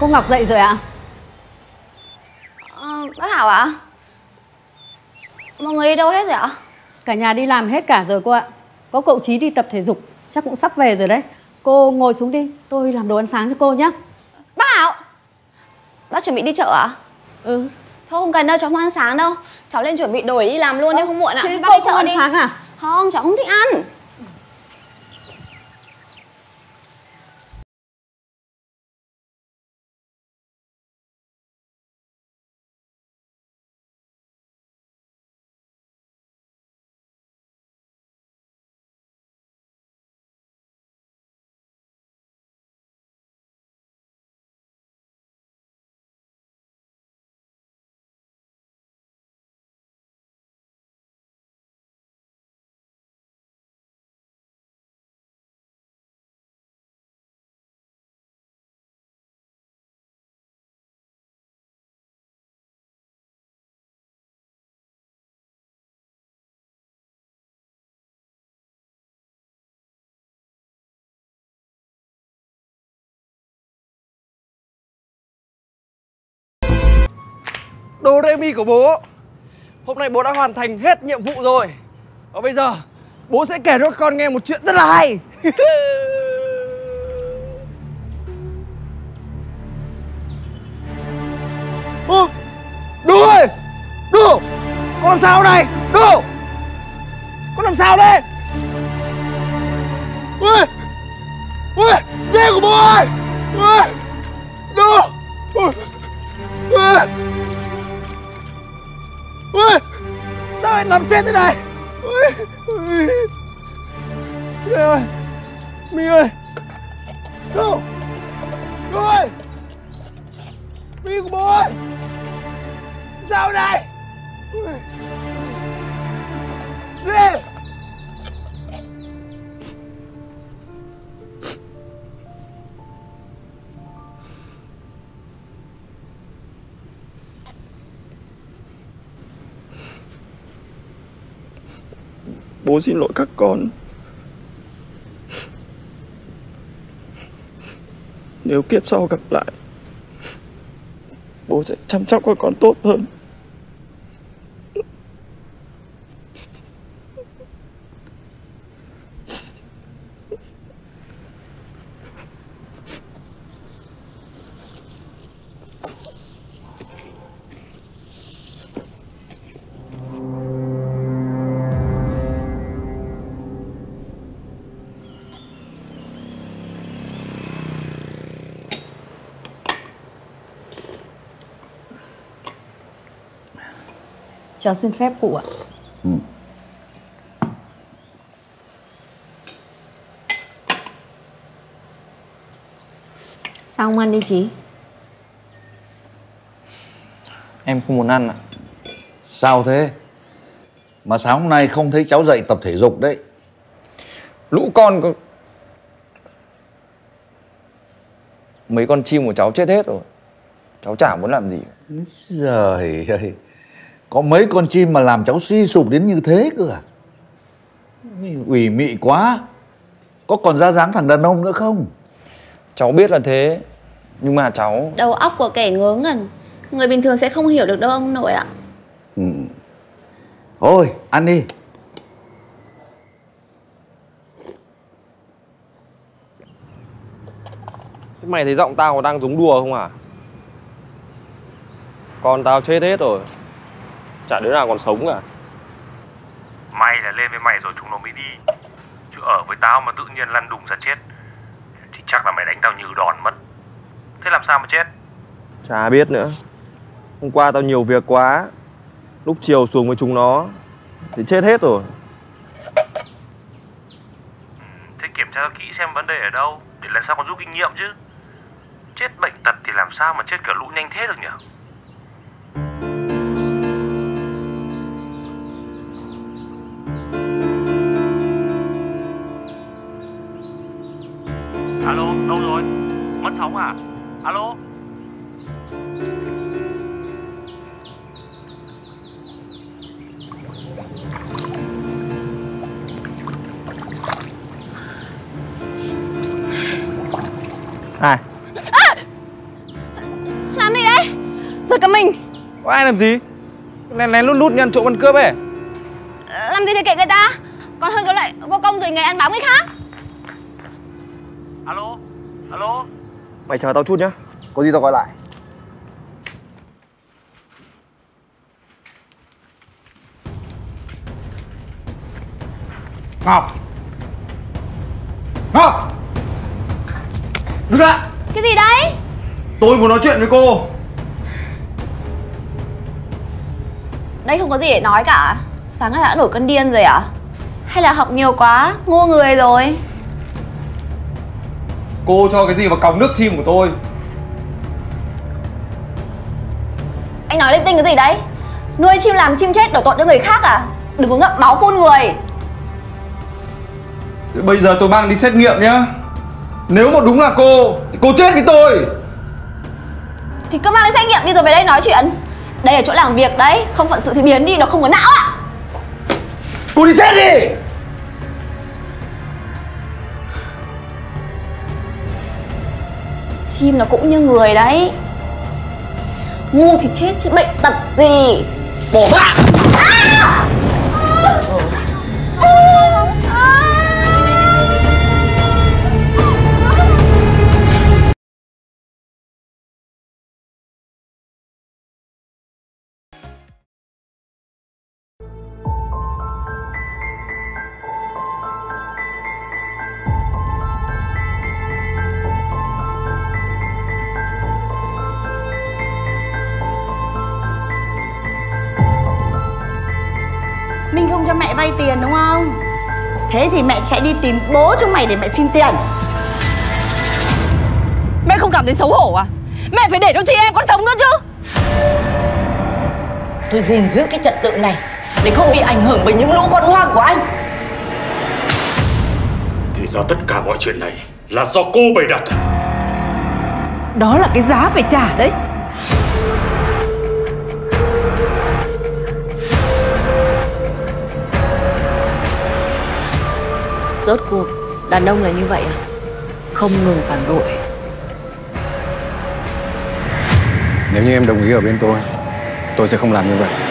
cô Ngọc dậy rồi ạ? Ờ, bác Hảo ạ? Mọi người đi đâu hết rồi ạ? Cả nhà đi làm hết cả rồi cô ạ. Có cậu Chí đi tập thể dục, chắc cũng sắp về rồi đấy. Cô ngồi xuống đi, tôi làm đồ ăn sáng cho cô nhé. Bác Hảo! Bác chuẩn bị đi chợ ạ? Ừ. Thôi không cần đâu, cháu không ăn sáng đâu Cháu lên chuẩn bị đồ đi làm luôn đi, không muộn ạ Thế Bác cô đi chợ đi sáng à? Không, cháu không thích ăn Doremi của bố. Hôm nay bố đã hoàn thành hết nhiệm vụ rồi. Và bây giờ bố sẽ kể cho con nghe một chuyện rất là hay. Ơ, Đu ơi! Đu! Con làm sao đây? Đu! Con làm sao đây? Ui! Ui! Dê của bố ơi Ui Sao lại nằm chết thế này? Ui Ui Mi ơi Mi ơi. Đâu? Đâu ơi Mi của bố ơi! Sao đây? Ui. Bố xin lỗi các con. Nếu kiếp sau gặp lại, Bố sẽ chăm sóc các con tốt hơn. Cháu xin phép cụ ạ. Sao không ăn đi Chí? Em không muốn ăn à Sao thế? Mà sáng hôm nay không thấy cháu dậy tập thể dục đấy. Lũ con có... Mấy con chim của cháu chết hết rồi Cháu chả muốn làm gì Giời ơi. Có mấy con chim mà làm cháu suy sụp đến như thế cơ à? Ủy mị quá. Có còn ra dáng thằng đàn ông nữa không? Cháu biết là thế Nhưng mà cháu Đầu óc của kẻ ngớ ngẩn Người bình thường sẽ không hiểu được đâu ông nội ạ Ừ. Thôi, ăn đi. Thế mày thấy giọng tao có đang giống đùa không à Con tao chết hết rồi Chả đứa nào còn sống cả. May là lên với mày rồi chúng nó mới đi. Chứ ở với tao mà tự nhiên lăn đùng ra chết Thì chắc là mày đánh tao như đòn mất. Thế làm sao mà chết? Chả biết nữa. Hôm qua tao nhiều việc quá. Lúc chiều xuống với chúng nó Thì chết hết rồi. Ừ, Thế kiểm tra kỹ xem vấn đề ở đâu Để lần sau còn rút kinh nghiệm chứ. Chết bệnh tật thì làm sao mà chết cả lũ nhanh thế được nhỉ Alo, đâu rồi? Mất sóng à? Alo? Ai? Làm gì đấy Giật cả mình Có ai làm gì? Lén lén lút lút nhân trộm ăn cướp ấy Làm gì thì kệ người ta Còn hơn cái lại vô công rồi ngày ăn bám người khác Alo? Alo? Mày chờ tao chút nhá. Có gì tao gọi lại. Ngọc. Ngọc. Đứng lại. Cái gì đấy? Tôi muốn nói chuyện với cô. Đây không có gì để nói cả. Sáng nay đã nổi cơn điên rồi à? Hay là học nhiều quá Ngu người rồi Cô cho cái gì vào còng nước chim của tôi? Anh nói linh tinh cái gì đấy? Nuôi chim làm chim chết đổ tội cho người khác à? Đừng có ngậm máu phun người. Thế Bây giờ tôi mang đi xét nghiệm nhá. Nếu mà đúng là cô Thì cô chết với tôi. Thì cứ mang đi xét nghiệm đi rồi về đây nói chuyện. Đây là chỗ làm việc đấy Không phận sự thì biến đi nó không có não ạ. Cô đi chết đi Chim nó cũng như người đấy. Ngu thì chết chứ bệnh tật gì. Bỏ ra à! Cho mẹ vay tiền đúng không? Thế thì mẹ sẽ đi tìm bố chúng mày để mẹ xin tiền Mẹ không cảm thấy xấu hổ à? Mẹ phải để cho chị em con sống nữa chứ Tôi gìn giữ cái trật tự này Để không bị ảnh hưởng bởi những lũ con hoang của anh Thì ra tất cả mọi chuyện này Là do cô bày đặt à? Đó là cái giá phải trả đấy Rốt cuộc, đàn ông là như vậy à? Không ngừng phản bội. Nếu như em đồng ý ở bên tôi Tôi sẽ không làm như vậy.